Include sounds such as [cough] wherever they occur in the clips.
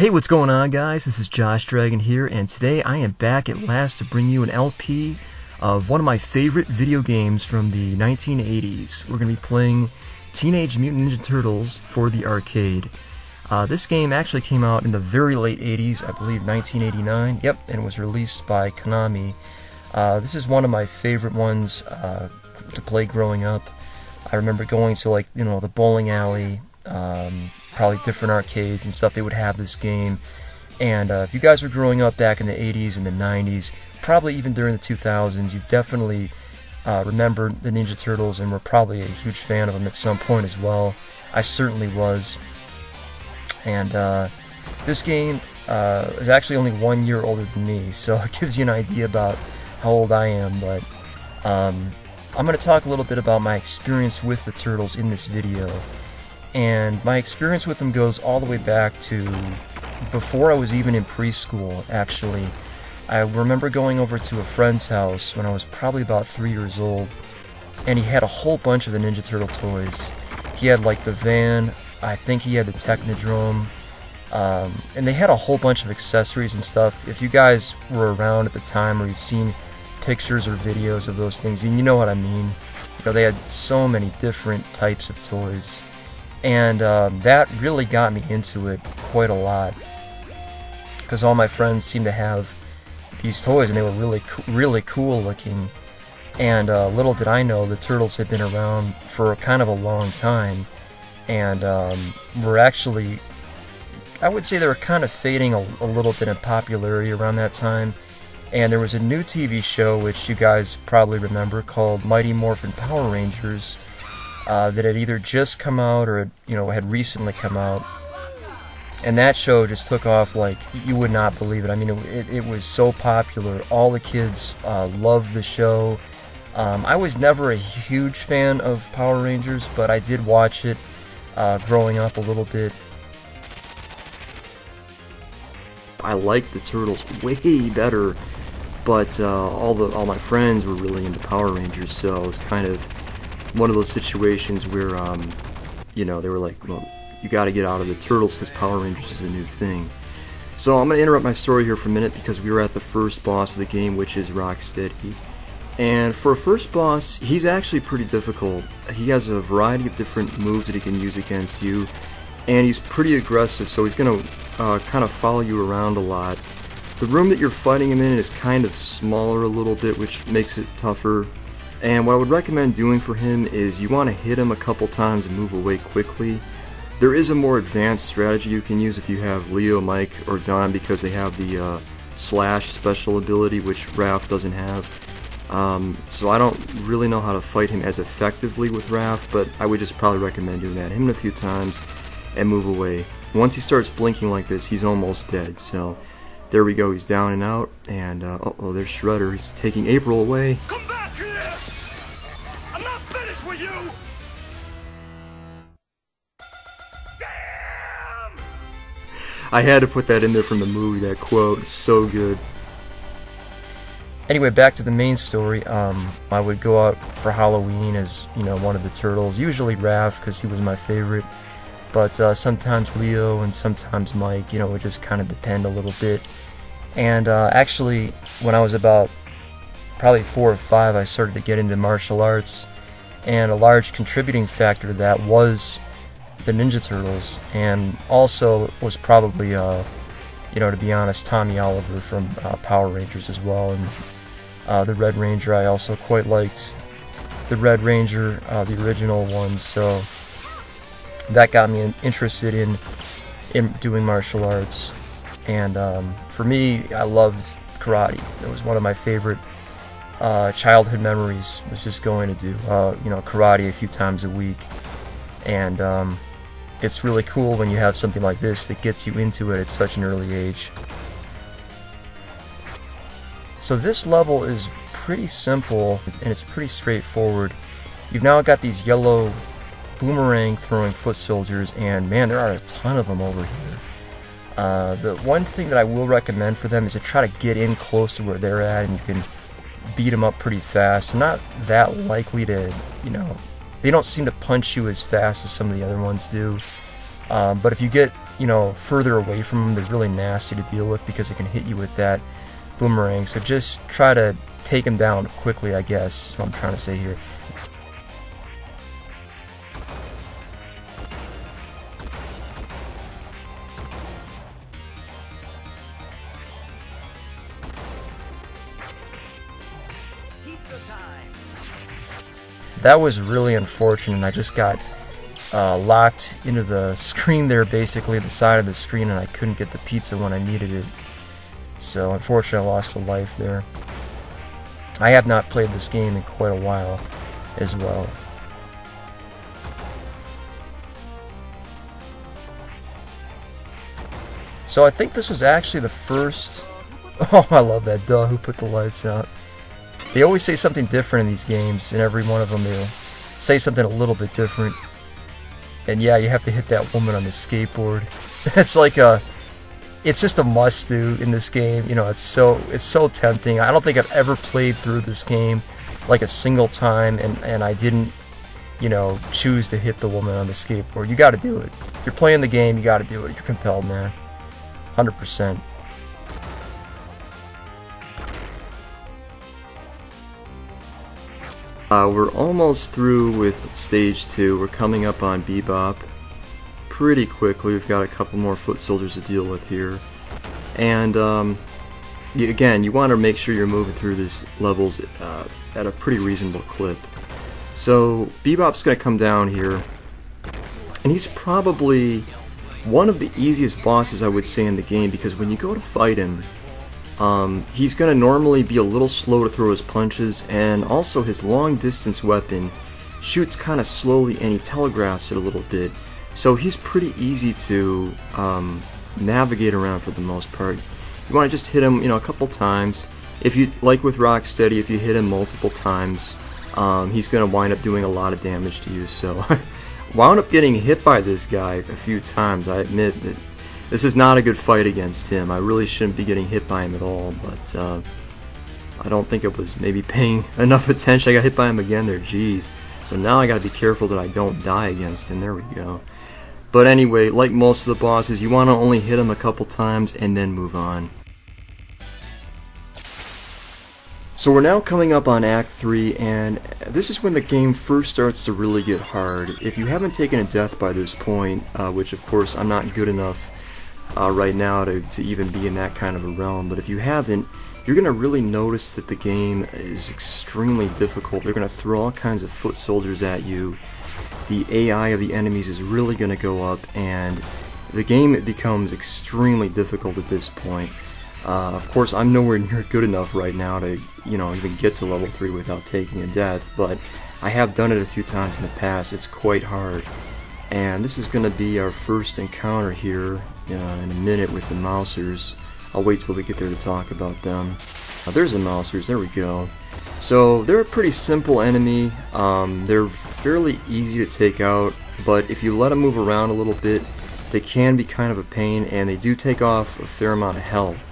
Hey, what's going on, guys? This is Josh Dragon here, and today I am back at last to bring you an LP of one of my favorite video games from the 1980s. We're going to be playing Teenage Mutant Ninja Turtles for the arcade. Uh, this game actually came out in the very late 80s, I believe 1989, yep, and was released by Konami. Uh, this is one of my favorite ones uh, to play growing up. I remember going to, like, you know, the bowling alley, um, probably different arcades and stuff, they would have this game. And uh, if you guys were growing up back in the 80s and the 90s, probably even during the 2000s, you've definitely uh, remembered the Ninja Turtles and were probably a huge fan of them at some point as well. I certainly was. And uh, this game uh, is actually only one year older than me, [laughs] so it gives you an idea about how old I am. But um, I'm going to talk a little bit about my experience with the Turtles in this video and my experience with them goes all the way back to before I was even in preschool, actually. I remember going over to a friend's house when I was probably about three years old, and he had a whole bunch of the Ninja Turtle toys. He had like the van, I think he had the Technodrome, um, and they had a whole bunch of accessories and stuff. If you guys were around at the time or you've seen pictures or videos of those things, and you know what I mean. You know, they had so many different types of toys and uh, that really got me into it quite a lot. Because all my friends seemed to have these toys and they were really really cool looking. And uh, little did I know the turtles had been around for kind of a long time. And um, were actually I would say they were kind of fading a, a little bit in popularity around that time. And there was a new TV show which you guys probably remember called Mighty Morphin Power Rangers uh, that had either just come out or you know had recently come out, and that show just took off like you would not believe it. I mean, it, it was so popular. All the kids uh, loved the show. Um, I was never a huge fan of Power Rangers, but I did watch it uh, growing up a little bit. I liked the Turtles way better, but uh, all the all my friends were really into Power Rangers, so I was kind of one of those situations where, um, you know, they were like, well, you got to get out of the Turtles because Power Rangers is a new thing. So I'm going to interrupt my story here for a minute because we were at the first boss of the game, which is Rocksteady. And for a first boss, he's actually pretty difficult. He has a variety of different moves that he can use against you, and he's pretty aggressive, so he's going to uh, kind of follow you around a lot. The room that you're fighting him in is kind of smaller a little bit, which makes it tougher and what I would recommend doing for him is you want to hit him a couple times and move away quickly. There is a more advanced strategy you can use if you have Leo, Mike, or Don because they have the uh, slash special ability which Raph doesn't have. Um, so I don't really know how to fight him as effectively with Raph, but I would just probably recommend doing that. Him a few times and move away. Once he starts blinking like this, he's almost dead. So there we go, he's down and out. And uh, uh oh, there's Shredder. He's taking April away. I had to put that in there from the movie, that quote. Is so good. Anyway, back to the main story. Um, I would go out for Halloween as, you know, one of the turtles. Usually Raph, because he was my favorite. But uh, sometimes Leo and sometimes Mike, you know, it just kind of depend a little bit. And uh, actually, when I was about probably four or five, I started to get into martial arts. And a large contributing factor to that was the Ninja Turtles, and also was probably, uh, you know, to be honest, Tommy Oliver from uh, Power Rangers as well, and uh, the Red Ranger. I also quite liked the Red Ranger, uh, the original one, so that got me interested in in doing martial arts. And um, for me, I loved karate. It was one of my favorite uh, childhood memories. Was just going to do, uh, you know, karate a few times a week, and um, it's really cool when you have something like this that gets you into it at such an early age. So this level is pretty simple and it's pretty straightforward. You've now got these yellow boomerang throwing foot soldiers and man there are a ton of them over here. Uh, the one thing that I will recommend for them is to try to get in close to where they're at and you can beat them up pretty fast. Not that likely to, you know, they don't seem to punch you as fast as some of the other ones do. Um, but if you get you know, further away from them, they're really nasty to deal with because they can hit you with that boomerang. So just try to take them down quickly, I guess, is what I'm trying to say here. That was really unfortunate. I just got uh, locked into the [laughs] screen there, basically, the side of the screen, and I couldn't get the pizza when I needed it. So, unfortunately, I lost a life there. I have not played this game in quite a while as well. So I think this was actually the first... [laughs] Oh, I love that duh who put the lights out. They always say something different in these games. and every one of them, they'll say something a little bit different. And yeah, you have to hit that woman on the skateboard. [laughs] it's like a... It's just a must-do in this game. You know, it's so it's so tempting. I don't think I've ever played through this game like a single time and, and I didn't, you know, choose to hit the woman on the skateboard. You got to do it. If you're playing the game, you got to do it. You're compelled, man. 100%. Uh, we're almost through with stage two. We're coming up on Bebop pretty quickly. We've got a couple more foot soldiers to deal with here. And um, you, again, you want to make sure you're moving through these levels uh, at a pretty reasonable clip. So Bebop's going to come down here, and he's probably one of the easiest bosses I would say in the game because when you go to fight him, um, he's going to normally be a little slow to throw his punches, and also his long distance weapon shoots kind of slowly and he telegraphs it a little bit. So he's pretty easy to um, navigate around for the most part. You want to just hit him, you know, a couple times. If you like with Rocksteady, if you hit him multiple times, um, he's going to wind up doing a lot of damage to you. So I [laughs] wound up getting hit by this guy a few times. I admit that this is not a good fight against him. I really shouldn't be getting hit by him at all, but uh, I don't think it was maybe paying [laughs] enough attention. I got hit by him again there, jeez. So now I gotta be careful that I don't die against him. There we go. But anyway, like most of the bosses, you want to only hit him a couple times and then move on. So we're now coming up on Act 3, and this is when the game first starts to really get hard. If you haven't taken a death by this point, uh, which of course I'm not good enough uh, right now to, to even be in that kind of a realm. But if you haven't, you're going to really notice that the game is extremely difficult. They're going to throw all kinds of foot soldiers at you. The AI of the enemies is really going to go up, and the game becomes extremely difficult at this point. Uh, of course, I'm nowhere [laughs] near good enough right now to, you know, even get to level 3 without taking a death, but I have done it a few times in the past. It's quite hard. And this is going to be our first encounter here uh, in a minute with the Mousers. I'll wait till we get there to talk about them. Uh, there's the Mousers, there we go. So they're a pretty simple enemy. Um, they're fairly easy to take out, but if you let them move around a little bit, they can be kind of a pain, and they do take off a fair amount of health.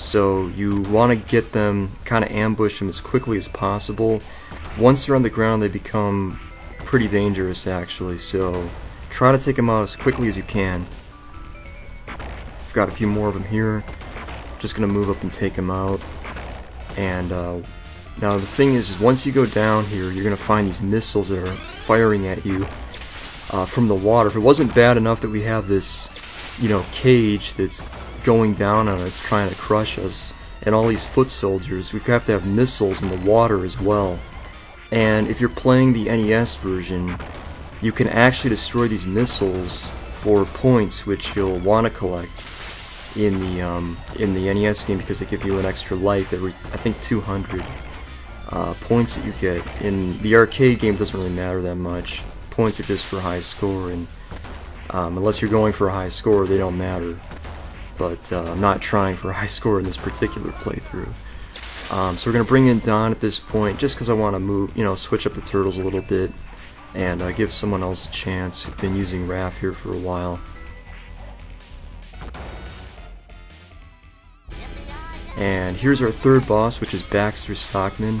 So you want to get them, kind of ambush them as quickly as possible. Once they're on the ground, they become pretty dangerous actually, so try to take them out as quickly as you can. I've got a few more of them here. Just gonna move up and take them out. And uh, now the thing is, is, once you go down here, you're gonna find these missiles that are firing at you uh, from the water. If it wasn't bad enough that we have this, you know, cage that's going down on us, trying to crush us, and all these foot soldiers, we have to have missiles in the water as well. And if you're playing the NES version, you can actually destroy these missiles for points which you'll want to collect in the um, in the NES game because they give you an extra life every I think 200 uh, points that you get. In the arcade game, doesn't really matter that much. Points are just for high score, and um, unless you're going for a high score, they don't matter. But uh, I'm not trying for a high [laughs] score in this particular playthrough. Um, so we're going to bring in Don at this point, just because I want to move, you know, switch up the turtles a little bit, and uh, give someone else a chance who's been using Raph here for a while. And here's our third boss, which is Baxter Stockman.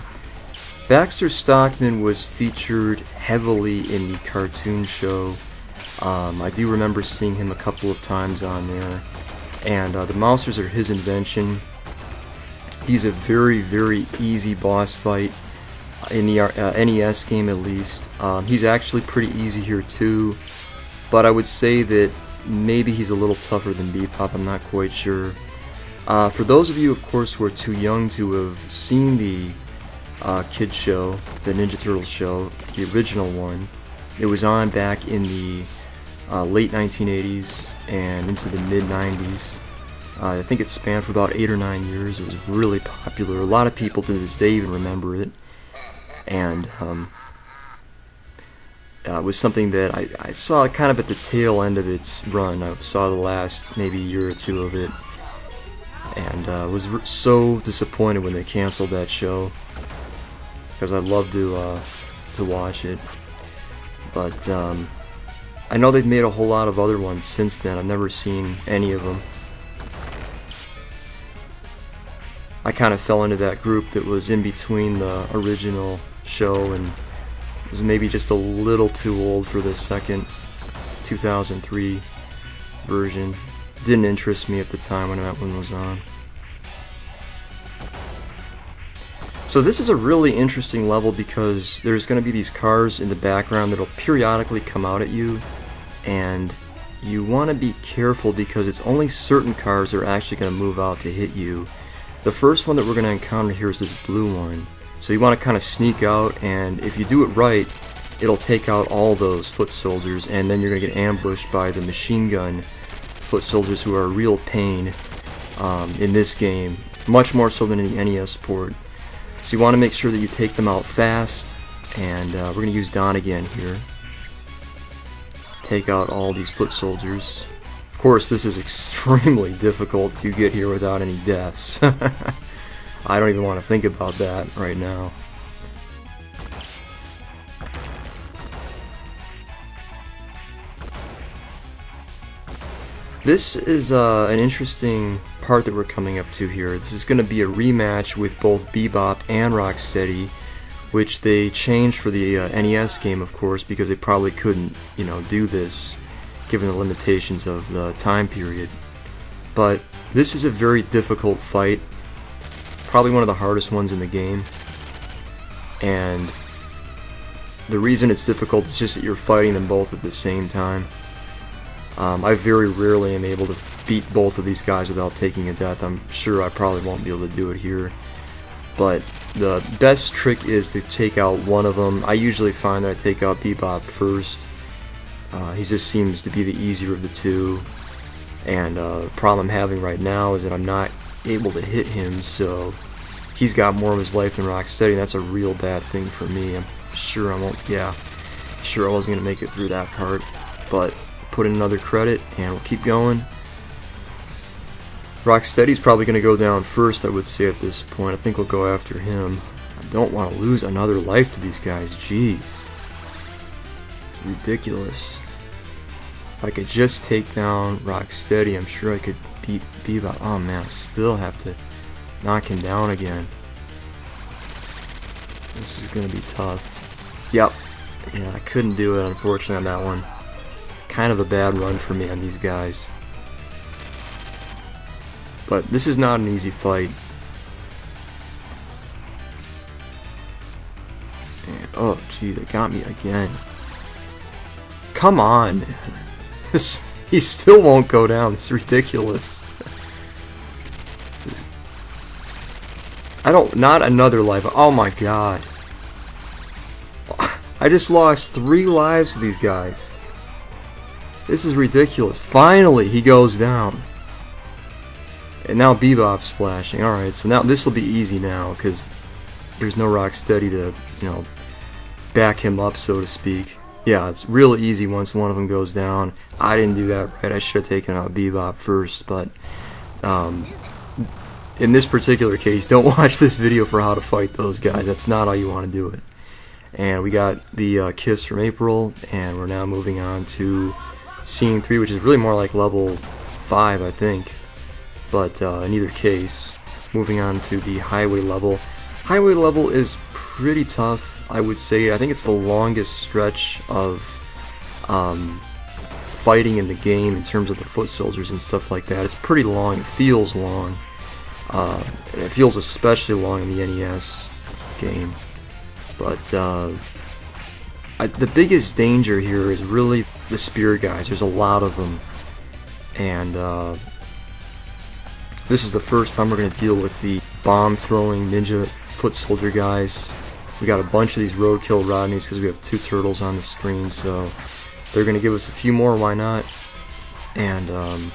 Baxter Stockman was featured heavily in the cartoon show Um, I do remember seeing him a couple of times on there. And uh, the Mousers are his invention. He's a very, very easy boss fight in the uh, NES game at least. Um, he's actually pretty easy here too, but I would say that maybe he's a little tougher than Bebop, I'm not quite sure. Uh, for those of you, of course, who are too young to have seen the uh, kid show, the Ninja Turtles show, the original one, it was on back in the uh, late 1980s and into the mid 90s. Uh, I think it spanned for about eight or nine years. It was really popular. A lot of people to this day even remember it and um, uh, was something that I, I, saw kind of at the tail end of its run. I saw the last maybe year or two of it, and uh, was so disappointed when they canceled that show because I'd love to uh, to watch it. But um, I know they've made a whole lot of other ones since then. I've never seen any of them. I kind of fell into that group that was in between the original show and was maybe just a little too old for the second 2003 version. Didn't interest me at the time when that one was on. So this is a really interesting level because there's going to be these cars in the background that'll periodically come out at you and you want to be careful because it's only certain cars that are actually going to move out to hit you. The first one that we're going to encounter here is this blue one. So you want to kind of sneak out, and if you do it right, it'll take out all those foot soldiers, and then you're going to get ambushed by the machine gun foot soldiers who are a real pain um, in this game, much more so than in the NES port. So you want to make sure that you take them out fast, and uh, we're going to use Don again here. Take out all these foot soldiers. Of course, this is [laughs] extremely difficult if you get here without any deaths. [laughs] I don't even want to think about that right now. This is uh, an interesting part that we're coming up to here. This is going to be a rematch with both Bebop and Rocksteady, which they changed for the uh, NES game, of course, because they probably couldn't, you know, do this given the limitations of the time period. But this is a very difficult fight probably one of the hardest ones in the game. And the reason it's difficult is just that you're fighting them both at the same time. Um, I very rarely am able to beat both of these guys without taking a death. I'm sure I probably won't be able to do it here. But the best trick is to take out one of them. I usually find that I take out Bebop first. Uh, he just seems to be the easier of the two. And uh, the problem I'm having right now is that I'm not able to hit him, so he's got more of his life than Rocksteady, and that's a real bad thing for me. I'm sure I won't, yeah, sure I wasn't going to make it through that part, but put in another credit, and we'll keep going. Rocksteady's probably going to go down first, I would say, at this point. I think we'll go after him. I don't want to lose another life to these guys, jeez. Ridiculous. If I could just take down Rocksteady, I'm sure I could beat Bebop. Oh man, I still have to knock him down again. This is gonna be tough. Yep. Yeah, I couldn't do it unfortunately on that one. Kind of a bad run for me on these guys. But this is not an easy fight. And, oh, geez, it got me again. Come on, [laughs] This he still won't go down. It's ridiculous. I don't, not another life. Oh my god. [laughs] I just lost three lives to these guys. This is ridiculous. Finally, he goes down. And now Bebop's flashing. Alright, so now this will be easy now, because there's no Rocksteady to, you know, back him up, so to speak. Yeah, it's real easy once one of them goes down. I didn't do that right. I should have taken out Bebop first, but um, in this particular case, don't [laughs] watch this video for how to fight those guys. That's not how you want to do it. And we got the uh, Kiss from April, and we're now moving on to Scene 3, which is really more like level 5, I think. But uh, in either case, moving on to the Highway level. Highway level is pretty tough I would say I think it's the longest stretch of um, fighting in the game in terms of the foot soldiers and stuff like that. It's pretty long. It feels long. Uh, it feels especially long in the NES game. But uh, I, the biggest danger here is really the spear guys. There's a lot of them. And uh, this is the first time we're going to deal with the bomb throwing ninja foot soldier guys. We got a bunch of these roadkill Rodneys because we have two turtles on the screen, so they're going to give us a few more, why not? And, um,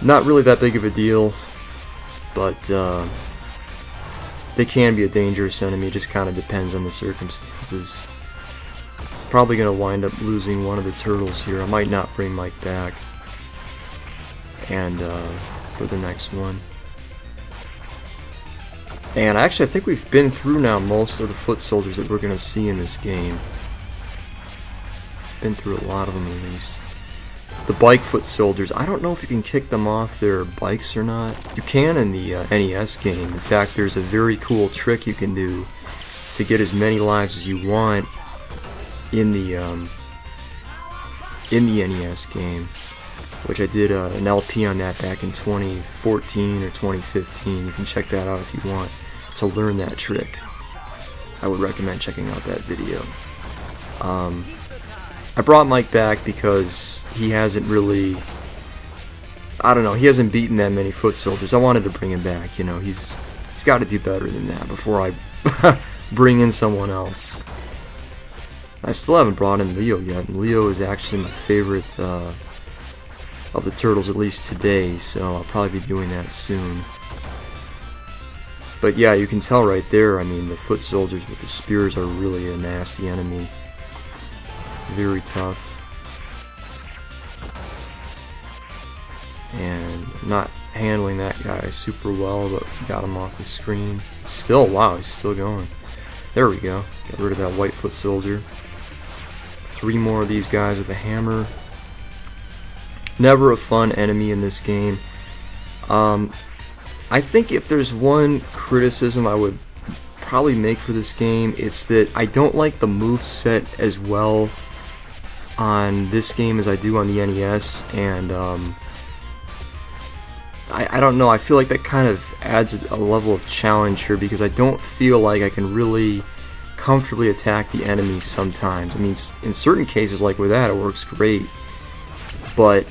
not really that big of a deal, but, uh, they can be a dangerous enemy, just kind of depends on the circumstances. Probably going to wind up losing one of the turtles here. I might not bring Mike back. And, uh, for the next one. And actually, I think we've been through now most of the foot soldiers that we're going to see in this game. Been through a lot of them at least. The bike foot soldiers, I don't know if you can kick them off their bikes or not. You can in the uh, NES game. In fact, there's a very cool trick you can do to get as many lives as you want in the um, in the NES game, which I did uh, an LP on that back in 2014 or 2015. You can check that out if you want to learn that trick. I would recommend checking out that video. Um, I brought Mike back because he hasn't really I don't know, he hasn't beaten that many foot soldiers. I wanted to bring him back, you know, he's he's got to do better than that before I [laughs] bring in someone else. I still haven't brought in Leo yet, and Leo is actually my favorite uh, of the turtles, at least today, so I'll probably be doing that soon. But yeah, you can tell right there, I mean, the foot soldiers with the spears are really a nasty enemy. Very tough. And not handling that guy super well, but got him off the screen. Still, wow, he's still going. There we go. Got rid of that white foot soldier. Three more of these guys with a hammer. Never a fun enemy in this game. Um, I think if there's one criticism I would probably make for this game, it's that I don't like the move set as well on this game as I do on the NES, and um, I, I don't know, I feel like that kind of adds a, level of challenge here because I don't feel like I can really comfortably attack the enemies sometimes. I mean, in certain cases, like with that, it works great, but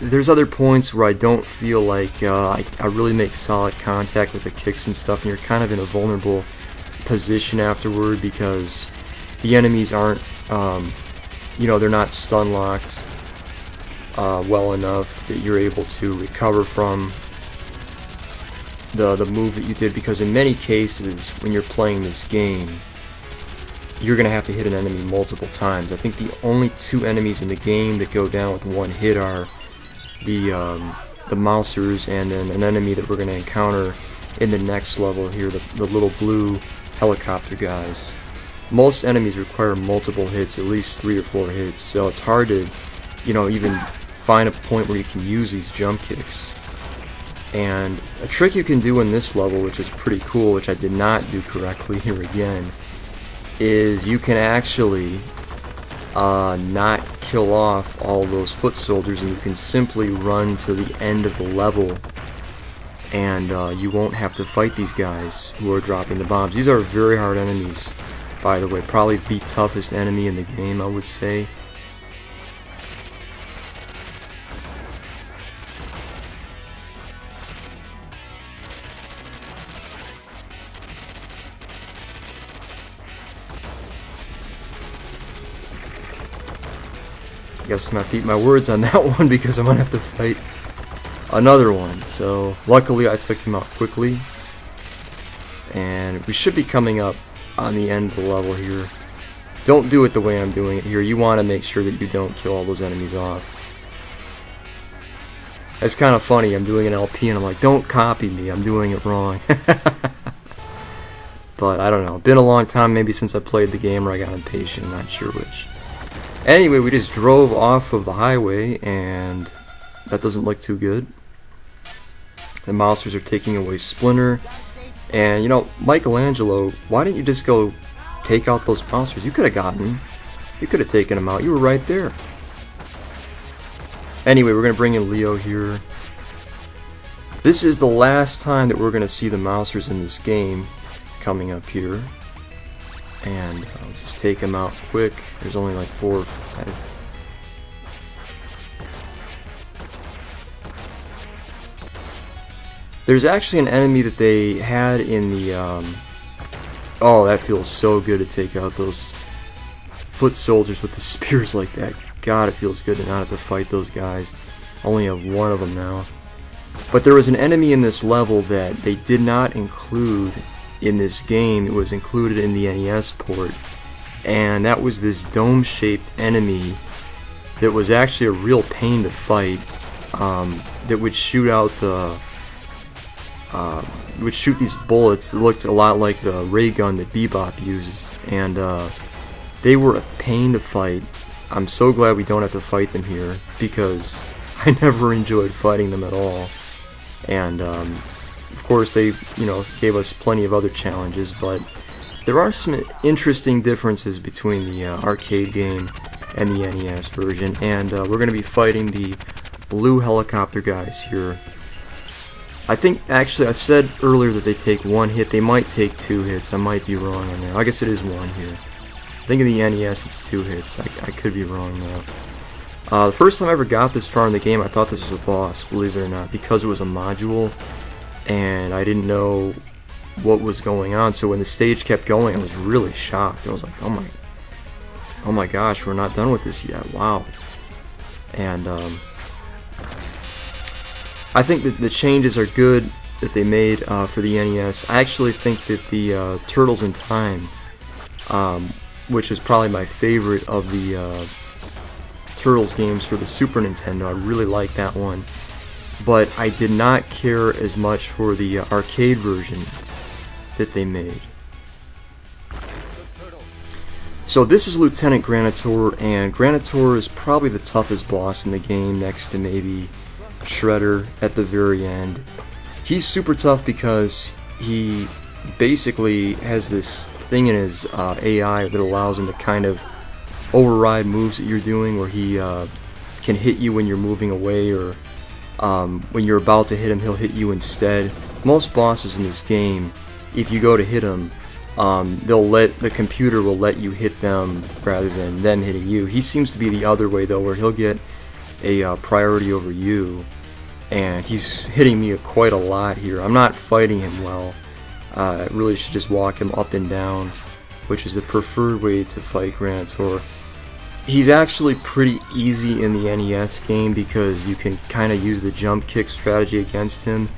there's other points where I don't feel like uh, I, I, really make solid contact with the kicks and stuff, and you're kind of in a vulnerable position afterward because the enemies aren't um, you know, they're not stun locked uh, well enough that you're able to recover from the, the move that you did because in many cases when you're playing this game you're going to have to hit an enemy multiple times. I think the only two enemies in the game that go down with one hit are the um, the mousers and then an enemy that we're going to encounter in the next level here, the, the little blue helicopter guys most enemies require multiple hits, at least three or four hits, so it's hard to, you know, even find a point where you can use these jump kicks. And a trick you can do in this level, which is pretty cool, which I did not do correctly [laughs] here again, is you can actually uh, not kill off all those foot soldiers and you can simply run to the end of the level and uh, you won't have to fight these guys who are dropping the bombs. These are very hard enemies by the way. Probably the toughest enemy in the game, I would say. I guess I'm not to eat my words on [laughs] that one because I'm gonna have to fight another one. So luckily I took him out quickly. And we should be coming up on the end of the level here. Don't do it the way I'm doing it here. You want to make sure that you don't kill all those enemies off. It's kind of funny. I'm doing an LP and I'm like, don't copy me. I'm doing it wrong. [laughs] but I don't know. Been a long time maybe since I played the game or I got impatient. I'm not sure which. Anyway, we just drove off of the highway and that doesn't look too good. The monsters are taking away Splinter and you know, Michelangelo, why didn't you just go take out those monsters? You could have gotten. You could have taken them out. You were right there. Anyway, we're going to bring in Leo here. This is the last time that we're going to see the monsters in this game coming up here. And I'll just take them out quick. There's only like four or five. There's actually an enemy that they had in the, um, oh, that feels so good to take out those foot soldiers with the [laughs] spears like that. God, it feels good to not have to fight those guys. Only have one of them now. But there was an enemy in this level that they did not include in this game. It was included in the NES port. And that was this dome-shaped enemy that was actually a real pain to fight. Um, that would shoot out the uh, would shoot these bullets that looked a lot like the ray gun that Bebop uses, and uh, they were a pain to fight. I'm so glad we don't have to fight them here because [laughs] I never enjoyed fighting them at all. And um, of course, they you know gave us plenty of other challenges, but there are some interesting differences between the uh, arcade game and the NES version, and uh, we're going to be fighting the blue helicopter guys here I think, actually, I said earlier that they take one hit. They might take two hits. I might be wrong on that. I guess it is one here. I think in the NES it's two hits. I, I could be wrong though. Uh, the first time I ever got this far in the game, I thought this was a boss, believe it or not, because it was a module, and I didn't know what was going on. So when the stage kept going, I was really shocked. I was like, oh my, oh my gosh, we're not done with this yet. Wow. And um, I think that the changes are good that they made uh, for the NES. I actually think that the uh, Turtles in Time, um, which is probably my favorite of the uh, Turtles games for the Super Nintendo, I really like that one. But I did not care as much for the uh, arcade version that they made. So this is Lieutenant Granitor, and Granitor is probably the toughest boss in the game next to maybe Shredder at the very end. He's super tough because he basically has this thing in his uh, AI that allows him to kind of override moves that you're doing where he uh, can hit you when you're moving away or um, when you're about to hit him he'll hit you instead. Most bosses in this game, if you go to hit them, um, they'll let the computer will let you hit them rather than them hitting you. He seems to be the other way though where he'll get a uh, priority over you and he's hitting me quite a lot here. I'm not fighting him well. Uh, I really should just walk him up and down, which is the preferred way to fight Granitor. He's actually pretty easy in the NES game because you can kind of use the jump kick strategy against him,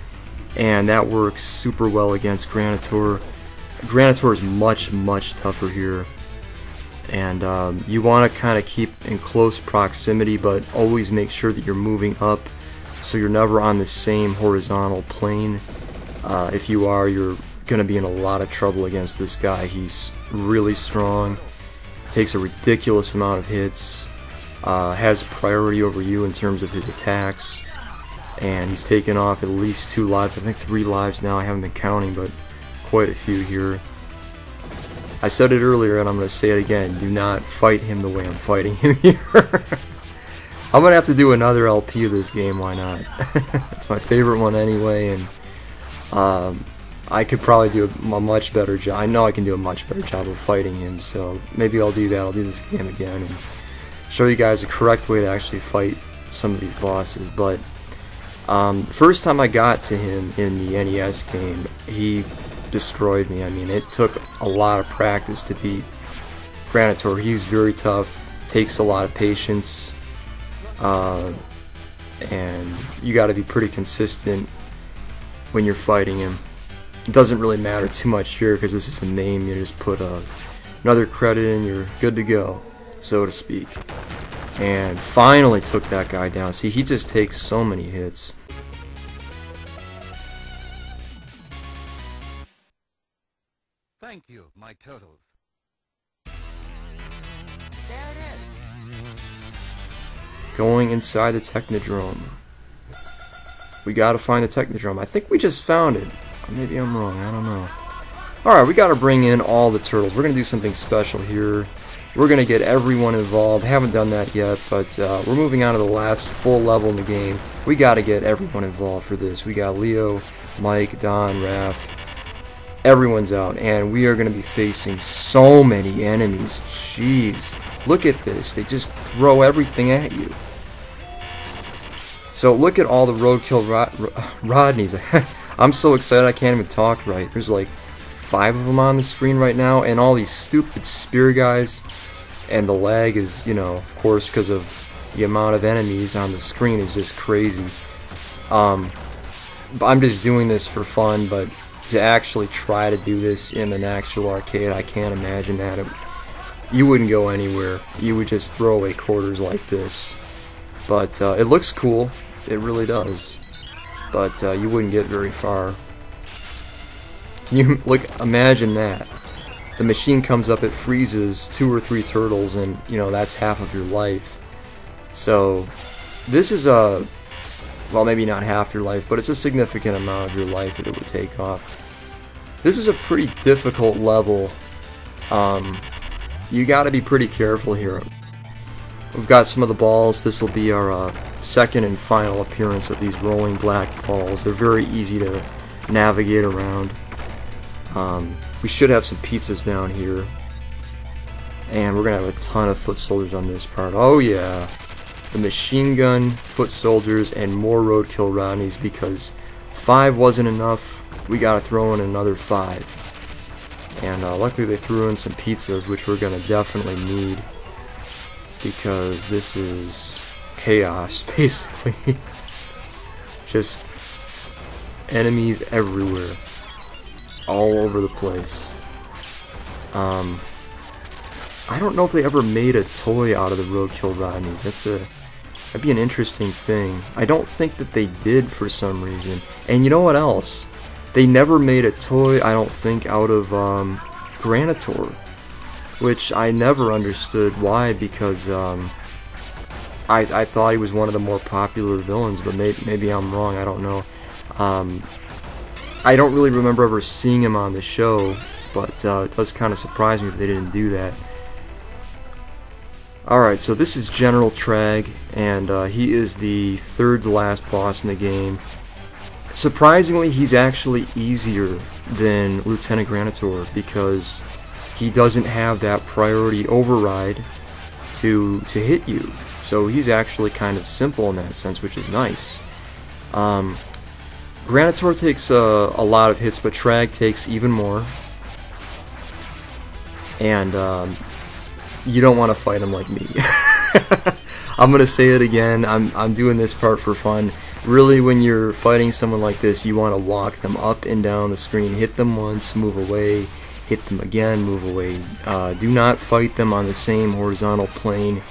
and that works super well against Granitor. Granitor is much, much tougher here and um, you want to kind of keep in close proximity but always make sure that you're moving up so you're never on the same horizontal plane. Uh, if you are you're gonna be in a lot of trouble against this guy. He's really strong takes a ridiculous amount of hits uh, has priority over you in terms of his attacks and he's taken off at least two lives I think three lives now I haven't been counting but quite a few here I said it earlier and I'm going to say it again. Do not fight him the way I'm fighting him [laughs] here. I'm going to have to do another LP of this game, why not? [laughs] it's my favorite one anyway, and um, I could probably do a, much better job. I know I can do a much better job of fighting him, so maybe I'll do that. I'll do this game again and show you guys the correct way to actually fight some of these bosses. But um, first time I got to him in the NES game, he destroyed me. I mean, it took a lot of practice to beat Granitor. He's very tough, takes a lot of patience, uh, and you got to be pretty consistent when you're fighting him. It doesn't really matter too much here because this is a name. You just put a, another credit in, you're good to go, so to speak. And finally took that guy down. See, he just takes so many hits. My turtles. Going inside the Technodrome. We gotta find the Technodrome. I think we just found it. Maybe I'm wrong, I don't know. Alright, we gotta bring in all the turtles. We're gonna do something special here. we're to get everyone involved. Haven't done that yet, but uh, we're moving on to the last full level in the game. We got to get everyone involved for this. We got Leo, Mike, Don, Raph. Everyone's out, and we are going to be facing so many enemies. Jeez. Look at this. They just throw everything at you. So look at all the roadkill rod [laughs] Rodneys. [laughs] I'm so excited I can't even talk right. There's like five of them on the screen right now, and all these stupid spear guys. And the lag is, you know, of course, because of the amount of enemies on the screen is just crazy. Um, I'm just doing this for fun, but to actually try to do this in an actual arcade, I can't imagine that. It, you wouldn't go anywhere. You would just throw away quarters like this. But uh, it looks cool. It really does. But uh, you wouldn't get very far. Can you [laughs] look? Imagine that. The machine comes up, it freezes two or three turtles, and you know that's half of your life. So this is a well, maybe not half your life, but it's a significant amount of your life that it would take off. This is a pretty difficult level. Um, you got to be pretty careful here. We've got some of the balls. This will be our uh, second and final appearance of these rolling black balls. They're very easy to navigate around. Um, we should have some pizzas down here. And we're going to have a ton of foot soldiers on this part. Oh yeah. The machine gun, foot soldiers, and more roadkill Rodneys because five wasn't enough. We got to throw in another five. And uh, luckily they threw in some pizzas, which we're going to definitely need. Because this is chaos, [laughs] basically. Just enemies everywhere. All over the place. Um, I don't know if they ever made a toy out of the Roadkill Rodneys. That's a that'd be an interesting thing. I don't think that they did for some reason. And you know what else? They never made a toy, I don't think, out of um, Granitor. Which I never understood why, because um, I, I thought he was one of the more popular villains, but may, maybe I'm wrong, I don't know. Um, I don't really remember ever seeing him on the show, but uh, it does kind of surprise me that they didn't do that. Alright, so this is General Traag, and uh, he is the third last boss in the game. Surprisingly, he's actually easier than Lieutenant Granitor because he doesn't have that priority override to to hit you. So he's actually kind of simple in that sense, which is nice. Um, Granitor takes uh, a lot of hits, but Traag takes even more. And um, you don't want to fight them like me. [laughs] I'm gonna say it again. I'm I'm doing this part for fun. Really, when you're fighting someone like this, you want to walk them up and down the screen, hit them once, move away, hit them again, move away. Uh, do not fight them on the same horizontal plane.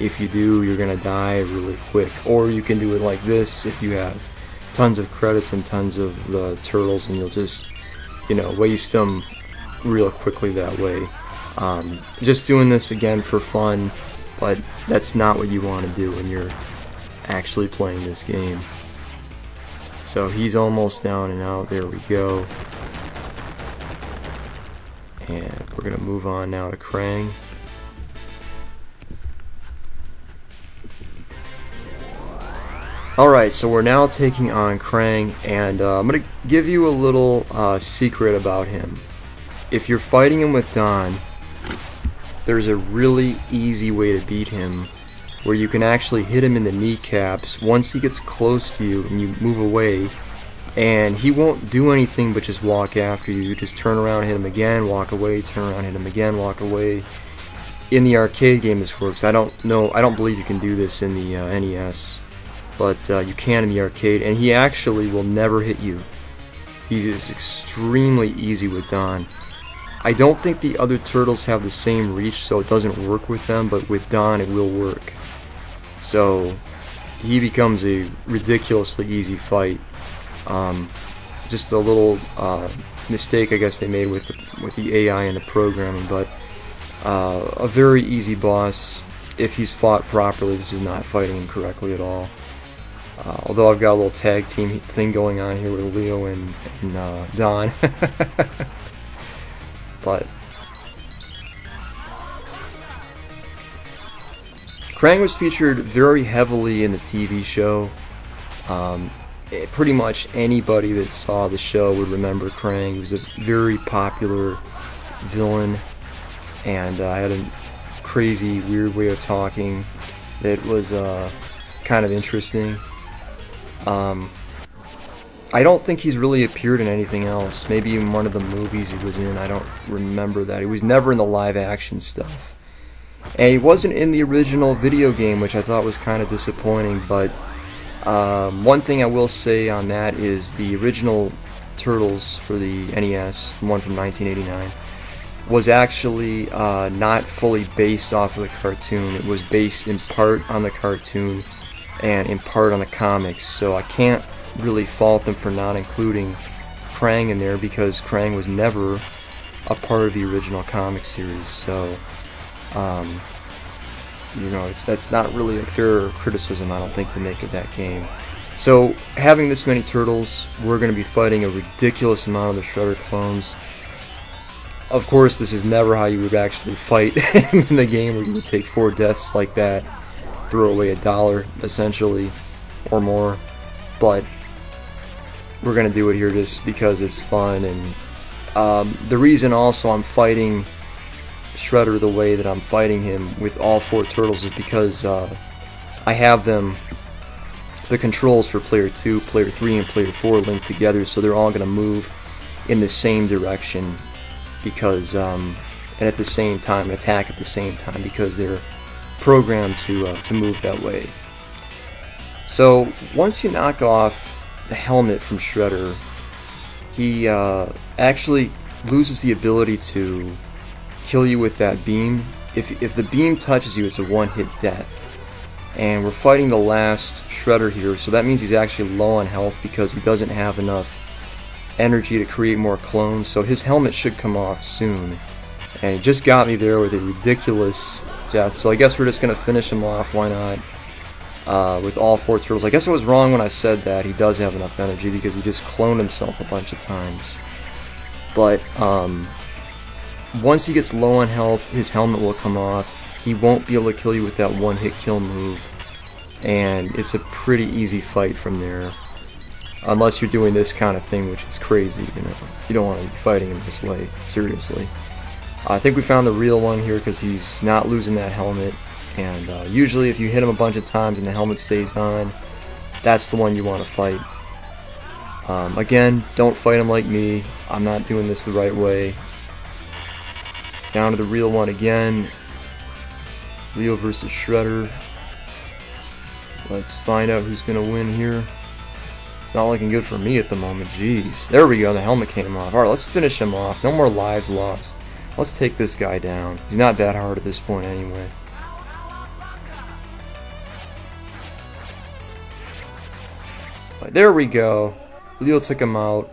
If you do, you're gonna die really quick. Or you can do it like this if you have tons of credits and tons of the turtles, and you'll just, you know, waste them real quickly that way. Um, just doing this again for fun, but that's not what you want to do when you're actually playing this game. So he's almost down and out. There we go. And we're going to move on now to Krang. Alright, so we're now taking on Krang, and uh, I'm going to give you a little uh, secret about him. If you're fighting him with Don, there's a really easy way to beat him where you can actually hit him in the kneecaps once he gets close to you and you move away and he won't do anything but just walk after you. You just turn around, hit him again, walk away, turn around, hit him again, walk away. In the arcade game this works. I don't know, I don't believe you can do this in the uh, NES, but uh, you can in the arcade and he actually will never hit you. He's extremely easy with Don. I don't think the other turtles have the same reach, so it doesn't work with them, but with Don it will work. So he becomes a ridiculously easy fight. Um, just a little uh, mistake, I guess they made with the, with the AI and the programming, but uh, a very easy boss. If he's fought properly, this is not fighting him correctly at all. Uh, although I've got a little tag team thing going on here with Leo and, and uh, Don. [laughs] but Krang was featured very heavily in the TV show. Um, it, pretty much anybody that saw the show would remember Krang. He was a very popular villain, and uh, had a crazy, weird way of talking that was uh, kind of interesting. Um, I don't think he's really appeared in anything else. Maybe in one of the movies he was in. I don't remember that. He was never in the live action stuff. And he wasn't in the original video game, which I thought was kind of disappointing. But um, one thing I will say on that is the original Turtles for the NES, one from 1989, was actually uh, not fully based off of the cartoon. It was based in part on the cartoon and in part on the comics. So I can't really fault them for not including Krang in there because Krang was never a part of the original comic series. So, um, you know, it's that's not really a fair criticism, I don't think, to make of that game. So, having this many turtles, we're going to be fighting a ridiculous amount of the Shredder clones. Of course, this is never how you would actually fight [laughs] in the game where you would take four deaths like that, throw away a dollar, essentially, or more. But we're going to do it here just because it's fun. And um, the reason also I'm fighting Shredder the way that I'm fighting him with all four turtles is because uh, I have them, the controls for player 2, player 3, and player 4 linked together so they're all going to move in the same direction because um, and at the same time attack at the same time because they're programmed to uh, to move that way. So once you knock off helmet from Shredder, he uh, actually loses the ability to kill you with that beam. If, if the beam touches you, it's a one-hit death. And we're fighting the last Shredder here, so that means he's actually low on health because he doesn't have enough energy to create more clones, so his helmet should come off soon. And he just got me there with a ridiculous death, so I guess we're just going to finish him off, why not? Uh, with all four turtles. I guess I was wrong when I said that he does have enough energy because he just cloned himself a bunch of times. But um, once he gets low on health, his helmet will come off. He won't be able to kill you with that one-hit kill move. And it's a pretty easy fight from there. Unless you're doing this kind of thing, which is crazy, you know. You don't want to be fighting him this way, seriously. I think we found the real one here because he's not losing that helmet. And uh, usually if you hit him a bunch of times and the helmet stays on, that's the one you want to fight. Um, again, don't fight him like me. I'm not doing this the right way. Down to the real one again. Leo versus Shredder. Let's find out who's going to win here. It's not looking good for me at the moment. Jeez. There we go. The helmet came off. Alright, let's finish him off. No more lives lost. Let's take this guy down. He's not that hard at this point anyway. There we go. Leo took him out.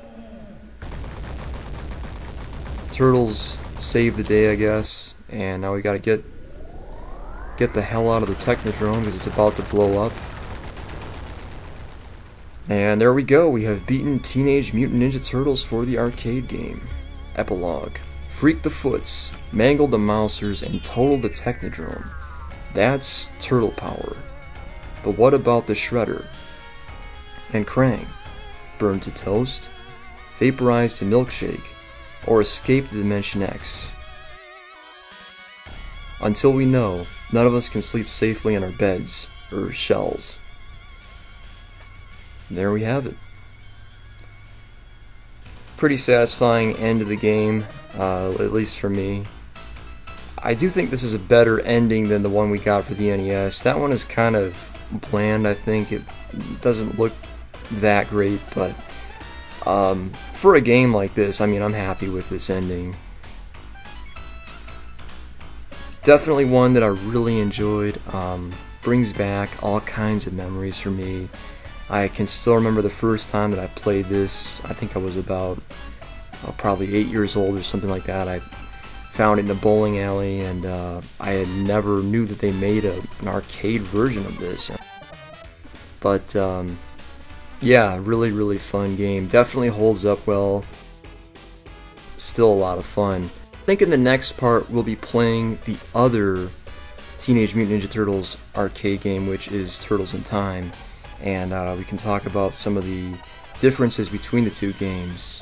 Turtles saved the day, I guess. And now we gotta get get the hell out of the Technodrome because it's about to blow up. And there we go. We have beaten Teenage Mutant Ninja Turtles for the arcade game. Epilogue. Freak the Foots, mangled the Mousers, and totaled the Technodrome. That's turtle power. But what about the Shredder? And Krang, burned to toast, vaporized to milkshake, or escape to Dimension X. Until we know, none of us can sleep safely in our beds, or shells. There we have it. Pretty satisfying end of the game, uh, at least for me. I do think this is a better ending than the one we got for the NES. That one is kind of bland, I think. It doesn't look that great, but um, for a game like this, I mean, I'm happy with this ending. Definitely one that I really enjoyed. Um, brings back all kinds of memories for me. I can still remember the first time that I played this. I think I was about uh, probably eight years old or something like that. I found it in a bowling alley, and uh, I had never knew that they made a, an arcade version of this. But um, yeah, really, really fun game. Definitely holds up well. Still a lot of fun. I think in the next part we'll be playing the other Teenage Mutant Ninja Turtles arcade game, which is Turtles in Time, and uh, we can talk about some of the differences between the two games.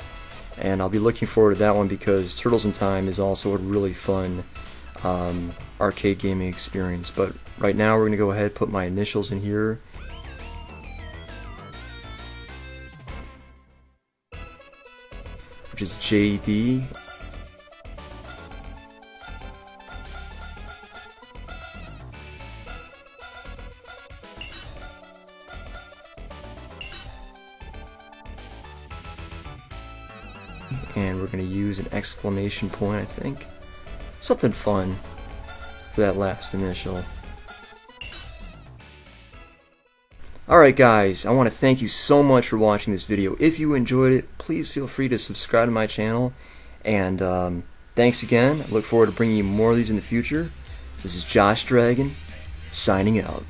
And I'll be looking forward to that one because Turtles in Time is also a really fun um, arcade gaming experience. But right now, we're going to go ahead put my initials in here. Which is JD. and we're going to use an exclamation point, I think. Something fun for that last initial. Alright guys, I want to thank you so much for watching this video. If you enjoyed it, please feel free to subscribe to my channel. And um, thanks again. I look forward to bringing you more of these in the future. This is Josh Dragon, signing out.